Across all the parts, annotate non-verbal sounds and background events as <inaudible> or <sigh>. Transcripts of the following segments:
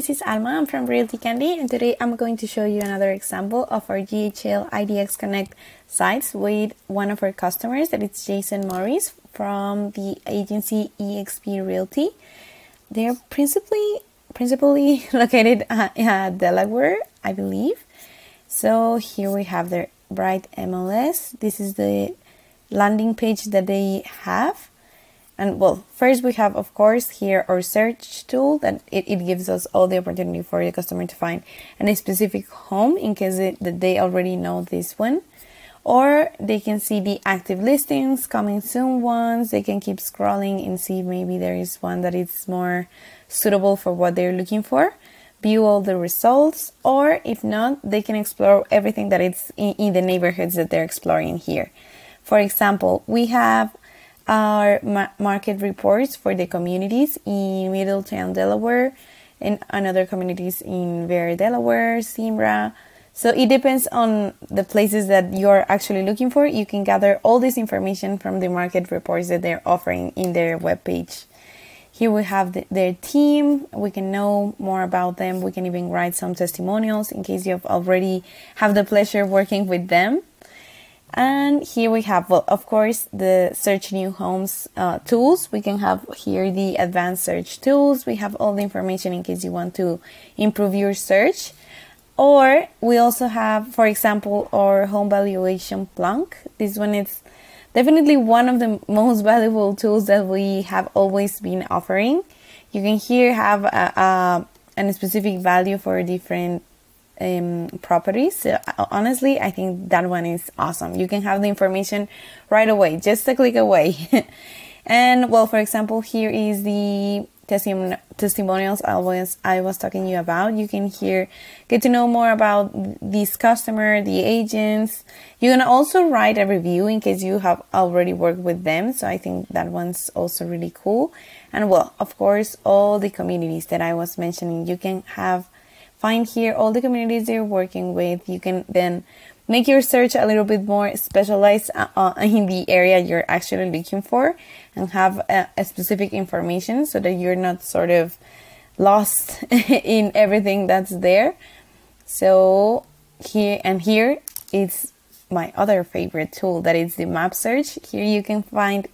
this is Alma. I'm from Realty Candy, and today I'm going to show you another example of our GHL IDX Connect sites with one of our customers, that is Jason Morris from the agency EXP Realty. They're principally principally <laughs> located at, at Delaware, I believe. So here we have their Bright MLS. This is the landing page that they have and well, first we have, of course, here our search tool that it, it gives us all the opportunity for the customer to find a specific home in case it, that they already know this one. Or they can see the active listings, coming soon ones. They can keep scrolling and see maybe there is one that is more suitable for what they're looking for. View all the results, or if not, they can explore everything that is in, in the neighborhoods that they're exploring here. For example, we have are ma- market reports for the communities in Middletown, Delaware, and another communities in Bear, Delaware, Zimbra. So it depends on the places that you're actually looking for. You can gather all this information from the market reports that they're offering in their webpage. Here we have the, their team. We can know more about them. We can even write some testimonials in case you've already have the pleasure of working with them. And here we have, well, of course, the search new homes uh, tools. We can have here the advanced search tools. We have all the information in case you want to improve your search. Or we also have, for example, our home valuation plunk. This one is definitely one of the most <laughs> valuable tools that we have always been offering. You can here have a, a, a specific value for a different um, properties. So, honestly, I think that one is awesome. You can have the information right away, just a click away. <laughs> and well, for example, here is the testim- testimonials I was I was talking you about. You can hear get to know more about this customer, the agents. You can also write a review in case you have already worked with them. So I think that one's also really cool. And well, of course, all the communities that I was mentioning, you can have find here all the communities you're working with. You can then make your search a little bit more specialized uh, uh in the area you're actually looking for and have a, a specific information so that you're not sort of lost <laughs> in everything that's there. So here and here is my other favorite tool that is the map search. Here you can find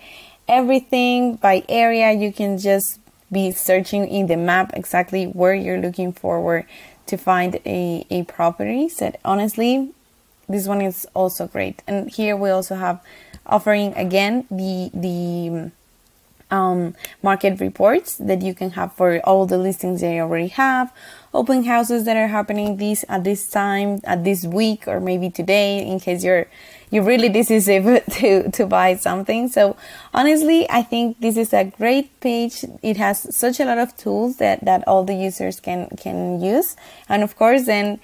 everything by area. You can just be searching in the map exactly where you're looking for to find a, a property. Said honestly, this one is also great. And here we also have offering again the the um, market reports that you can have for all the listings you already have, open houses that are happening this at this time, at this week, or maybe today, in case you're you really decisive <laughs> to to buy something. So honestly, I think this is a great page. It has such a lot of tools that that all the users can can use, and of course then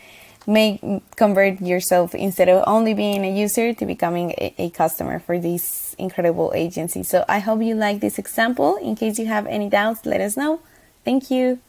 make convert yourself instead of only being a user to becoming a, a, customer for this incredible agency. So I hope you like this example. In case you have any doubts, let us know. Thank you.